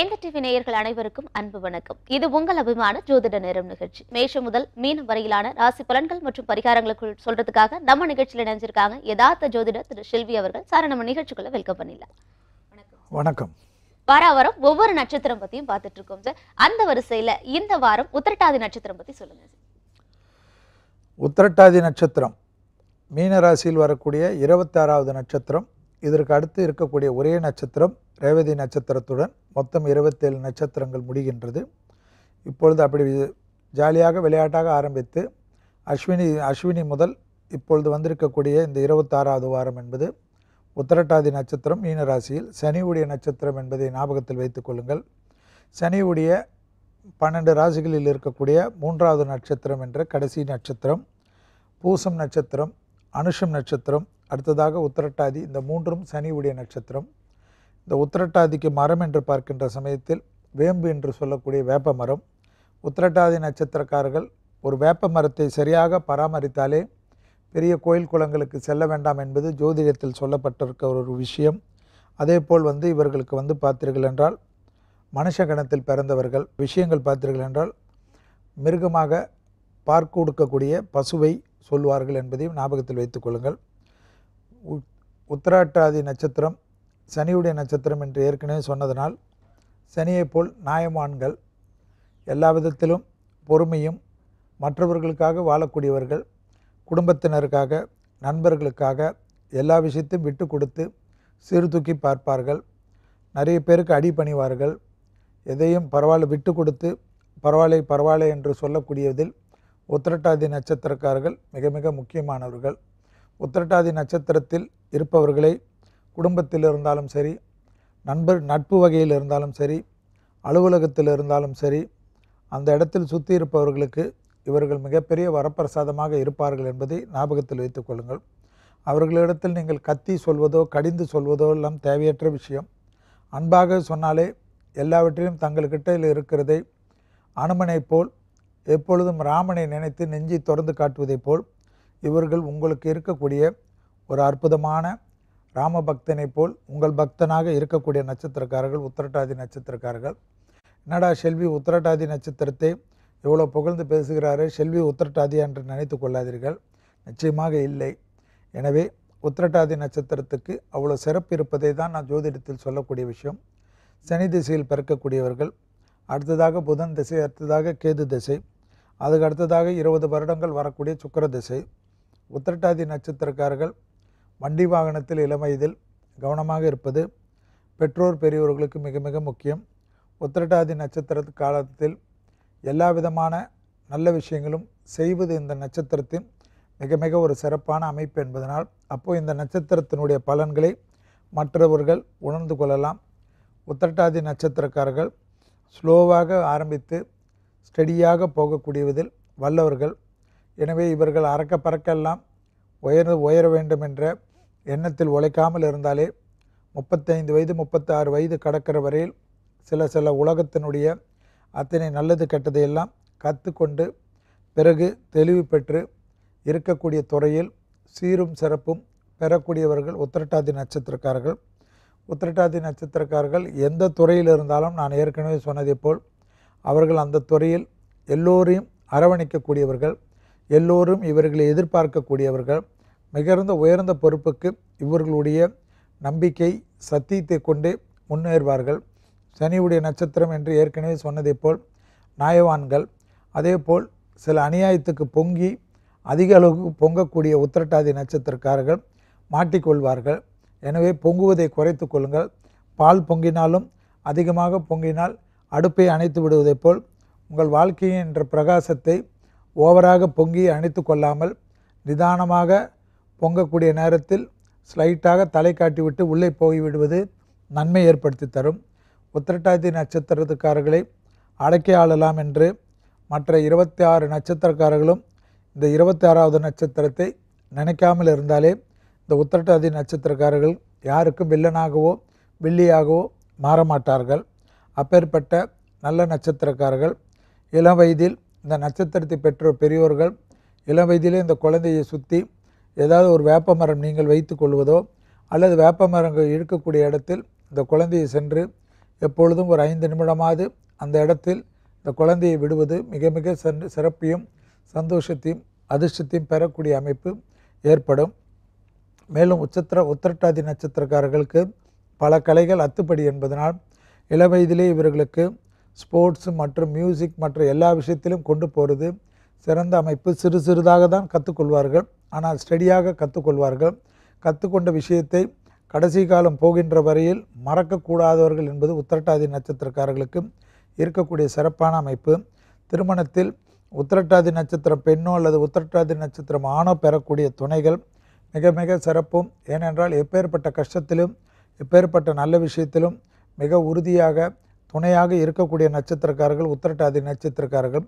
வேந்த TV நேயர்கள் அனைவருக்கும் அன்பு வணக்கம். இது உங்கள் அபிமான ஜோதிட நேரம் நிகழ்ச்சி. மேஷம் முதல் மீனம் வரையிலான ராசி பலன்கள் மற்றும் பரிகாரங்களுக்கு சொல்றதுக்காக நம்ம நிகழ்ச்சியில் இணைஞ்சிருக்காங்க யதார்த்த ஜோதிடர் திரு செல்வி அவர்கள். சார் நம்ம நிகழ்ச்சிக்குள்ள வெல்கம் பண்ணிடலாம். வணக்கம். வாராவாரம் ஒவ்வொரு நட்சத்திரம் பத்தியும் பார்த்துட்டு இருக்கோம் சார். அந்த வரிசையில இந்த வாரம் உத்திரட்டாதி நட்சத்திரம் பத்தி சொல்லுங்க சார். உத்திரட்டாதி நட்சத்திரம். மீன ராசியில் வரக்கூடிய இருபத்தாறாவது நட்சத்திரம். இதற்கு அடுத்து இருக்கக்கூடிய ஒரே நட்சத்திரம் ரேவதி நட்சத்திரத்துடன் மொத்தம் இருபத்தேழு நட்சத்திரங்கள் முடிகின்றது. இப்பொழுது அப்படி ஜாலியாக விளையாட்டாக ஆரம்பித்து அஸ்வினி அஸ்வினி முதல் இப்பொழுது வந்திருக்கக்கூடிய இந்த இருபத்தாறாவது வாரம் என்பது உத்தரட்டாதி நட்சத்திரம் மீனராசியில் சனியுடைய நட்சத்திரம் என்பதை ஞாபகத்தில் வைத்துக் கொள்ளுங்கள். சனியுடைய பன்னெண்டு ராசிகளில் இருக்கக்கூடிய மூன்றாவது நட்சத்திரம் என்ற கடைசி நட்சத்திரம் பூசம் நட்சத்திரம் அனுஷம் நட்சத்திரம் அடுத்ததாக உத்திரட்டாதி இந்த மூன்றும் சனியுடைய நட்சத்திரம். இந்த உத்திரட்டாதிக்கு மரம் என்று பார்க்கின்ற சமயத்தில் வேம்பு என்று சொல்லக்கூடிய வேப்ப மரம். உத்திரட்டாதி நட்சத்திரக்காரர்கள் ஒரு வேப்ப மரத்தை சரியாக பராமரித்தாலே பெரிய கோயில் குளங்களுக்கு செல்ல வேண்டாம் என்பது ஜோதிடத்தில் சொல்லப்பட்டிருக்க ஒரு விஷயம். அதேபோல் வந்து இவர்களுக்கு வந்து பார்த்தீர்கள் என்றால் மனுஷ கணத்தில் பிறந்தவர்கள் விஷயங்கள் பார்த்தீர்கள் என்றால் மிருகமாக பார்க்க கொடுக்கக்கூடிய பசுவை சொல்வார்கள் என்பதையும் ஞாபகத்தில் வைத்துக் கொள்ளுங்கள். உ- உத்திராட்டாதி நட்சத்திரம் சனியுடைய நட்சத்திரம் என்று ஏற்கனவே சொன்னதனால் சனியைப் போல் நாயமான்கள் எல்லா விதத்திலும் பொறுமையும் மற்றவர்களுக்காக வாழக்கூடியவர்கள் குடும்பத்தினருக்காக நண்பர்களுக்காக எல்லா விஷயத்தையும் விட்டு கொடுத்து சீர்தூக்கி பார்ப்பார்கள். நிறைய பேருக்கு அடி பணிவார்கள். எதையும் பரவாயில்ல விட்டு கொடுத்து பரவாயில்லை பரவாயில்லை என்று சொல்லக்கூடியதில் உத்திரட்டாதி நட்சத்திரக்காரர்கள் மிக மிக முக்கியமானவர்கள். உத்திரட்டாதி நட்சத்திரத்தில் இருப்பவர்களை குடும்பத்தில் இருந்தாலும் சரி நண்பர் நட்பு வகையில் இருந்தாலும் சரி அலுவலகத்தில் இருந்தாலும் சரி அந்த இடத்தில் சுற்றி இருப்பவர்களுக்கு இவர்கள் மிகப்பெரிய வரப்பிரசாதமாக இருப்பார்கள் என்பதை ஞாபகத்தில் வைத்துக் கொள்ளுங்கள். அவர்களிடத்தில் நீங்கள் கத்தி சொல்வதோ கடிந்து சொல்வதோ எல்லாம் தேவையற்ற விஷயம். அன்பாக சொன்னாலே எல்லாவற்றிலும் தங்கள்கிட்ட இருக்கிறதை அனுமனைப் போல் எப்பொழுதும் ராமனை நினைத்து நெஞ்சை திறந்து காட்டுவதைப் போல் இவர்கள் உங்களுக்கு இருக்கக்கூடிய ஒரு அற்புதமான ராம பக்தனைப் போல் உங்கள் பக்தனாக இருக்கக்கூடிய நட்சத்திரக்காரர்கள் உத்திரட்டாதி நட்சத்திரக்காரர்கள். என்னடா செல்வி உத்திரட்டாதி நட்சத்திரத்தை? எவ்வளோ புகழ்ந்து பேசுகிறாரே செல்வி உத்திரட்டாதி என்று நினைத்து கொள்ளாதீர்கள். நிச்சயமாக இல்லை. எனவே உத்திரட்டாதி நட்சத்திரத்துக்கு அவ்வளோ சிறப்பு இருப்பதை தான் நான் ஜோதிடத்தில் சொல்லக்கூடிய விஷயம். சனி திசையில் பிறக்கக்கூடியவர்கள் அடுத்ததாக புதன் திசை அடுத்ததாக கேது திசை அதுக்கு அடுத்ததாக இருபது வருடங்கள் வரக்கூடிய சுக்கர திசை. உத்திரட்டாதி நட்சத்திரக்காரர்கள் வண்டி வாகனத்தில் இளம் வயதில் கவனமாக இருப்பது பெற்றோர் பெரியோர்களுக்கு மிக மிக முக்கியம். உத்திரட்டாதி நட்சத்திர காலத்தில் எல்லா விதமான நல்ல விஷயங்களும் செய்வது இந்த நட்சத்திரத்தின் மிக மிக ஒரு சிறப்பான அமைப்பு என்பதனால் அப்போது இந்த நட்சத்திரத்தினுடைய பலன்களை மற்றவர்கள் உணர்ந்து கொள்ளலாம். உத்திரட்டாதி நட்சத்திரக்காரர்கள் ஸ்லோவாக ஆரம்பித்து ஸ்டெடியாக போகக்கூடியதில் வல்லவர்கள். எனவே இவர்கள் அறக்க பறக்கெல்லாம் உயர்ந்து உயர வேண்டும் என்ற எண்ணத்தில் உழைக்காமல் இருந்தாலே முப்பத்தைந்து வயது முப்பத்தாறு வயது கடக்கிற வரையில் சில சில உலகத்தினுடைய அத்தனை நல்லது கெட்டதையெல்லாம் கற்றுக்கொண்டு பிறகு தெளிவு பெற்று இருக்கக்கூடிய துறையில் சீரும் சிறப்பும் பெறக்கூடியவர்கள் உத்திரட்டாதி நட்சத்திரக்காரர்கள். உத்திரட்டாதி நட்சத்திரக்காரர்கள் எந்த துறையில் இருந்தாலும் நான் ஏற்கனவே சொன்னதை போல் அவர்கள் அந்த துறையில் எல்லோரையும் அரவணைக்கக்கூடியவர்கள் எல்லோரும் இவர்களை எதிர்பார்க்கக்கூடியவர்கள் மிகுந்த உயர்ந்த பொறுப்புக்கு இவர்களுடைய நம்பிக்கை சத்தியத்தை கொண்டு முன்னேறுவார்கள். சனியுடைய நட்சத்திரம் என்று ஏற்கனவே சொன்னதைப் போல் நாயவான்கள் அதேபோல் சில அநியாயத்துக்கு பொங்கி அதிக அளவுக்கு பொங்கக்கூடிய உத்திரட்டாதி நட்சத்திரக்காரர்கள் மாட்டிக்கொள்வார்கள். எனவே பொங்குவதை குறைத்து கொள்ளுங்கள். பால் பொங்கினாலும் அதிகமாக பொங்கினால் அடுப்பை அணைத்து விடுவதைப் போல் உங்கள் வாழ்க்கையின் என்ற பிரகாசத்தை ஓவராக பொங்கி அணைத்து கொள்ளாமல் நிதானமாக பொங்கக்கூடிய நேரத்தில் ஸ்லைட்டாக தலை காட்டிவிட்டு உள்ளே போய்விடுவது நன்மை ஏற்படுத்தி தரும். உத்திரட்டாதி நட்சத்திரத்துக்காரர்களை அடக்கி ஆளலாம் என்று மற்ற இருபத்தி ஆறு நட்சத்திரக்காரர்களும் இந்த இருபத்தி ஆறாவது நட்சத்திரத்தை நினைக்காமல் இருந்தாலே இந்த உத்திரட்டாதி நட்சத்திரக்காரர்கள் யாருக்கும் வில்லனாகவோ வில்லியாகவோ மாறமாட்டார்கள். அப்பேற்பட்ட நல்ல நட்சத்திரக்காரர்கள். இளம் வயதில் இந்த நட்சத்திரத்தை பெற்ற பெரியோர்கள் இளம் வயதிலே இந்த குழந்தையை சுற்றி ஏதாவது ஒரு வேப்ப மரம் நீங்கள் வைத்து கொள்வதோ அல்லது வேப்ப மரங்கள் இருக்கக்கூடிய இடத்தில் இந்த குழந்தையை சென்று எப்பொழுதும் ஒரு ஐந்து நிமிடமாவது அந்த இடத்தில் இந்த குழந்தையை விடுவது மிக மிக சென்று சிறப்பையும் சந்தோஷத்தையும் அதிர்ஷ்டத்தையும் பெறக்கூடிய அமைப்பு ஏற்படும். மேலும் உச்சத்திர உத்திரட்டாதி நட்சத்திரக்காரர்களுக்கு பல கலைகள் அத்துப்படி என்பதனால் இளவயதிலே இவர்களுக்கு ஸ்போர்ட்ஸ் மற்றும் மியூசிக் மற்ற எல்லா விஷயத்திலும் கொண்டு போகிறது சிறந்த அமைப்பு. சிறு சிறிதாக தான் கற்றுக்கொள்வார்கள் ஆனால் ஸ்டடியாக கற்றுக்கொள்வார்கள் கற்றுக்கொண்ட விஷயத்தை கடைசி காலம் போகின்ற வரையில் மறக்கக்கூடாதவர்கள் என்பது உத்திரட்டாதி நட்சத்திரக்காரர்களுக்கு இருக்கக்கூடிய சிறப்பான அமைப்பு. திருமணத்தில் உத்திரட்டாதி நட்சத்திரம் பெண்ணோ அல்லது உத்திரட்டாதி நட்சத்திரம் ஆணோ பெறக்கூடிய துணைகள் மிக மிக சிறப்பும் ஏனென்றால் எப்பேற்பட்ட கஷ்டத்திலும் எப்பேற்பட்ட நல்ல விஷயத்திலும் மிக உறுதியாக துணையாக இருக்கக்கூடிய நட்சத்திரக்காரர்கள் உத்திரட்டாதி நட்சத்திரக்காரர்கள்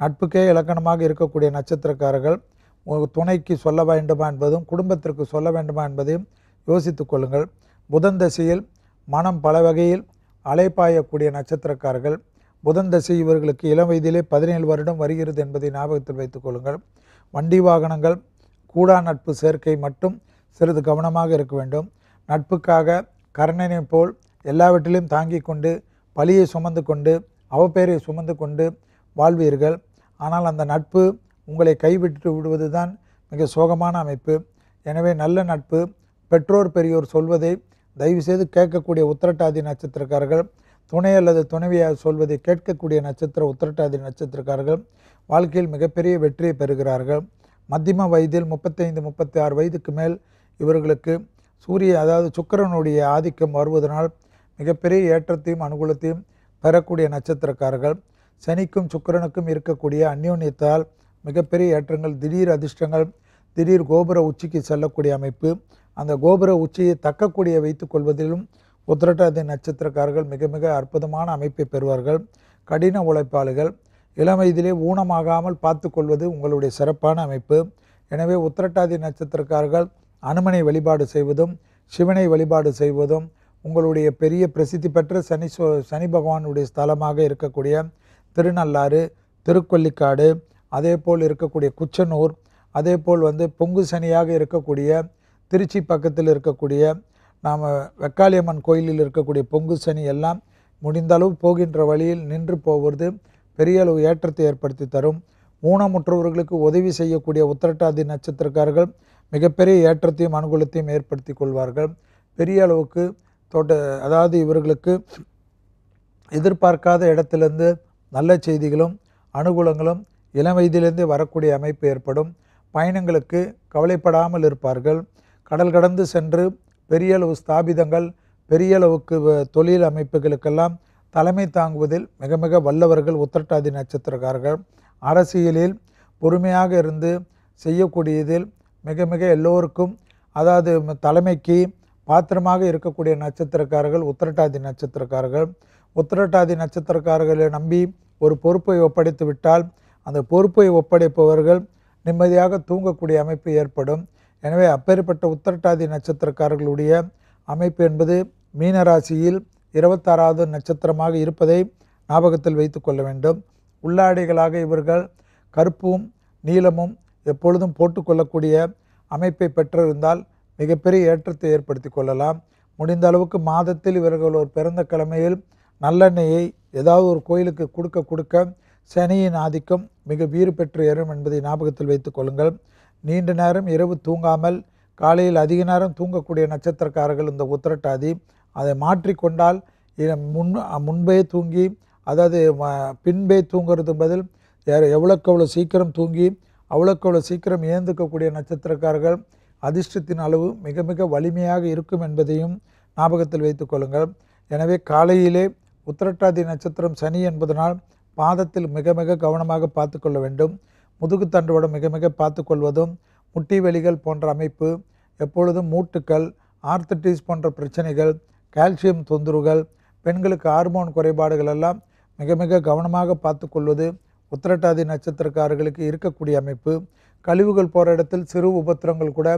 நட்புக்கே இலக்கணமாக இருக்கக்கூடிய நட்சத்திரக்காரர்கள் உங்கள் துணைக்கு சொல்ல வேண்டுமா என்பதும் குடும்பத்திற்கு சொல்ல வேண்டுமா என்பதையும் யோசித்து கொள்ளுங்கள். புதன் தசையில் மனம் பல வகையில் அலைப்பாயக்கூடிய நட்சத்திரக்காரர்கள். புதன் தசை இவர்களுக்கு இளம் வயதிலே பதினேழு வருடம் வருகிறது என்பதை ஞாபகத்தில் வைத்துக் கொள்ளுங்கள். வண்டி வாகனங்கள் கூடா நட்பு சேர்க்கை மட்டும் சிறிது கவனமாக இருக்க வேண்டும். நட்புக்காக கர்ணனை போல் எல்லாவற்றிலையும் தாங்கி கொண்டு பழியை சுமந்து கொண்டு அவப்பெயரை சுமந்து கொண்டு வாழ்வீர்கள். ஆனால் அந்த நட்பு உங்களை கைவிட்டு விடுவது தான் மிக சோகமான அமைப்பு. எனவே நல்ல நட்பு பெற்றோர் பெரியோர் சொல்வதை தயவுசெய்து கேட்கக்கூடிய உத்திரட்டாதி நட்சத்திரக்காரர்கள் துணை அல்லது துணைவியாக சொல்வதை கேட்கக்கூடிய நட்சத்திர உத்திரட்டாதி நட்சத்திரக்காரர்கள் வாழ்க்கையில் மிகப்பெரிய வெற்றியை பெறுகிறார்கள். மத்தியம வயதில் முப்பத்தைந்து முப்பத்தி ஆறு வயதுக்கு மேல் இவர்களுக்கு சூரிய அதாவது சுக்கிரனுடைய ஆதிக்கம் வருவதனால் மிகப்பெரிய ஏற்றத்தையும் அனுகூலத்தையும் பெறக்கூடிய நட்சத்திரக்காரர்கள். சனிக்கும் சுக்கிரனுக்கும் இருக்கக்கூடிய அந்யோன்யத்தால் மிகப்பெரிய ஏற்றங்கள் திடீர் அதிர்ஷ்டங்கள் திடீர் கோபுர உச்சிக்கு செல்லக்கூடிய அமைப்பு அந்த கோபுர உச்சியை தக்கக்கூடிய வைத்துக் கொள்வதிலும் உத்திரட்டாதி நட்சத்திரக்காரர்கள் மிக மிக அற்புதமான அமைப்பை பெறுவார்கள். கடின உழைப்பாளிகள் இளம் வயதிலே ஊனமாகாமல் பார்த்து கொள்வது உங்களுடைய சிறப்பான அமைப்பு. எனவே உத்திரட்டாதி நட்சத்திரக்காரர்கள் அனுமனை வழிபாடு செய்வதும் சிவனை வழிபாடு செய்வதும் உங்களுடைய பெரிய பிரசித்தி பெற்ற சனி சனி பகவானுடைய ஸ்தலமாக இருக்கக்கூடிய திருநள்ளாறு திருக்கொல்லிக்காடு அதே போல் இருக்கக்கூடிய குச்சனூர் அதே போல் வந்து பொங்கு சனியாக இருக்கக்கூடிய திருச்சி பக்கத்தில் இருக்கக்கூடிய நாம் வெக்காளியம்மன் கோயிலில் இருக்கக்கூடிய பொங்கு சனி எல்லாம் முடிந்தளவு போகின்ற வழியில் நின்று போவது பெரிய அளவு ஏற்றத்தை ஏற்படுத்தி தரும். ஊனமுற்றவர்களுக்கு உதவி செய்யக்கூடிய உத்திரட்டாதி நட்சத்திரக்காரர்கள் மிகப்பெரிய ஏற்றத்தையும் அனுகூலத்தையும் ஏற்படுத்தி கொள்வார்கள். பெரிய அளவுக்கு தோட்ட அதாவது இவர்களுக்கு எதிர்பார்க்காத இடத்திலிருந்து நல்ல செய்திகளும் அனுகூலங்களும் இளம் வயதிலிருந்து வரக்கூடிய அமைப்பு ஏற்படும். பயணங்களுக்கு கவலைப்படாமல் இருப்பார்கள். கடல் கடந்து சென்று பெரிய அளவு ஸ்தாபிதங்கள் பெரிய அளவுக்கு வ- தொழில் அமைப்புகளுக்கெல்லாம் தலைமை தாங்குவதில் மிக மிக வல்லவர்கள் உத்திரட்டாதி நட்சத்திரக்காரர்கள். அரசியலில் பொறுமையாக இருந்து செய்யக்கூடியதில் மிக மிக எல்லோருக்கும் அதாவது தலைமைக்கு பாத்திரமாக இருக்கக்கூடிய நட்சத்திரக்காரர்கள் உத்திரட்டாதி நட்சத்திரக்காரர்கள். உத்திரட்டாதி நட்சத்திரக்காரர்களை நம்பி ஒரு பொறுப்பை ஒப்படைத்து விட்டால் அந்த பொறுப்பை ஒப்படைப்பவர்கள் நிம்மதியாக தூங்கக்கூடிய அமைப்பு ஏற்படும். எனவே அப்பேற்பட்ட உத்தரட்டாதி நட்சத்திரக்காரர்களுடைய அமைப்பு என்பது மீனராசியில் இருபத்தாறாவது நட்சத்திரமாக இருப்பதை ஞாபகத்தில் வைத்து கொள்ள வேண்டும். உள்ளாடைகளாக இவர்கள் கருப்பும் நீளமும் எப்பொழுதும் போட்டுக்கொள்ளக்கூடிய அமைப்பை பெற்றிருந்தால் மிகப்பெரிய ஏற்றத்தை ஏற்படுத்தி கொள்ளலாம். முடிந்த அளவுக்கு மாதத்தில் இவர்கள் ஒரு பிறந்த கிழமையில் நல்லெண்ணெயை ஏதாவது ஒரு கோயிலுக்கு கொடுக்க கொடுக்க சனியின் ஆதிக்கம் மிக வீறு பெற்று ஏறும் என்பதை ஞாபகத்தில் வைத்துக் கொள்ளுங்கள். நீண்ட நேரம் இரவு தூங்காமல் காலையில் அதிக நேரம் தூங்கக்கூடிய நட்சத்திரக்காரர்கள் இந்த உத்திரட்டாதி. அதை மாற்றிக்கொண்டால் முன் முன்பே தூங்கி அதாவது பின்பே தூங்குறது பதில் எவ்வளோக்கு எவ்வளோ சீக்கிரம் தூங்கி அவ்வளோக்கு அவ்வளோ சீக்கிரம் ஏந்துக்கக்கூடிய நட்சத்திரக்காரர்கள் அதிர்ஷ்டத்தின் அளவு மிக மிக வலிமையாக இருக்கும் என்பதையும் ஞாபகத்தில் வைத்துக் கொள்ளுங்கள். எனவே காலையிலே உத்திரட்டாதி நட்சத்திரம் சனி என்பதனால் பாதத்தில் மிக மிக கவனமாக பார்த்து கொள்ள வேண்டும். முதுகு தண்டுவடம் மிக மிக பார்த்து கொள்வதும் முட்டி வெளிகள் போன்ற அமைப்பு எப்பொழுதும் மூட்டுக்கள் ஆர்த்தட்டிஸ் போன்ற பிரச்சனைகள் கால்சியம் தொந்தரவுகள் பெண்களுக்கு ஹார்மோன் குறைபாடுகள் எல்லாம் மிக மிக கவனமாக பார்த்து கொள்வது உத்திரட்டாதி நட்சத்திரக்காரர்களுக்கு இருக்கக்கூடிய அமைப்பு. கழிவுகள் போகிற இடத்தில் சிறு உபத்திரங்கள் கூட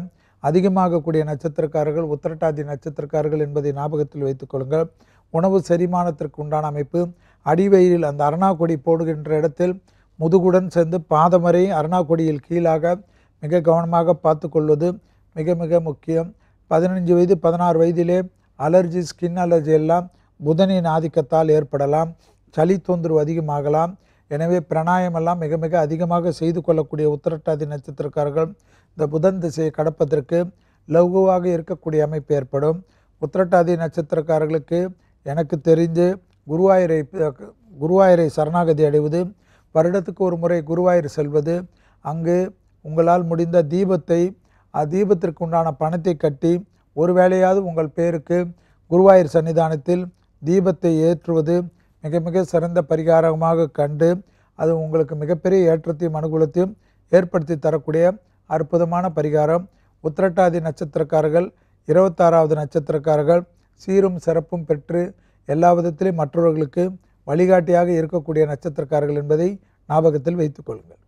அதிகமாகக்கூடிய நட்சத்திரக்காரர்கள் உத்திரட்டாதி நட்சத்திரக்காரர்கள் என்பதை ஞாபகத்தில் வைத்துக் கொள்ளுங்கள். உணவு செரிமானத்திற்கு உண்டான அமைப்பு அடிவயிறில் அந்த அருணாக்கொடி போடுகின்ற இடத்தில் முதுகுடன் சேர்ந்து பாதம் வரை அருணாக்கொடியில் கீழாக மிக கவனமாக பார்த்து கொள்வது மிக மிக முக்கியம். பதினஞ்சு வயது பதினாறு வயதிலே அலர்ஜி ஸ்கின் அலர்ஜி எல்லாம் புதனின் ஆதிக்கத்தால் ஏற்படலாம். சளி தொந்தரவு அதிகமாகலாம். எனவே பிரணாயமெல்லாம் மிக மிக அதிகமாக செய்து கொள்ளக்கூடிய உத்திரட்டாதி நட்சத்திரக்காரர்கள் இந்த புதன் திசையை கடப்பதற்கு லகுவாக இருக்கக்கூடிய அமைப்பு ஏற்படும். உத்திரட்டாதி நட்சத்திரக்காரர்களுக்கு எனக்கு தெரிஞ்சு குருவாயூரை குருவாயூரை சரணாகதி அடைவது வருடத்துக்கு ஒரு முறை குருவாயூர் செல்வது அங்கு உங்களால் முடிந்த தீபத்தை தீபத்திற்கு உண்டான பணத்தை கட்டி ஒரு வேளையாவது உங்கள் பேருக்கு குருவாயூர் சன்னிதானத்தில் தீபத்தை ஏற்றுவது மிக மிக சிறந்த பரிகாரமாக கண்டு அது உங்களுக்கு மிகப்பெரிய ஏற்றத்தையும் அனுகூலத்தையும் ஏற்படுத்தி தரக்கூடிய அற்புதமான பரிகாரம். உத்திரட்டாதி நட்சத்திரக்காரர்கள் இருபத்தாறாவது நட்சத்திரக்காரர்கள் சீரும் சிறப்பும் பெற்று எல்லா விதத்திலும் மற்றவர்களுக்கு வழிகாட்டியாக இருக்கக்கூடிய நட்சத்திரக்காரர்கள் என்பதை ஞாபகத்தில் வைத்துக் கொள்ளுங்கள்.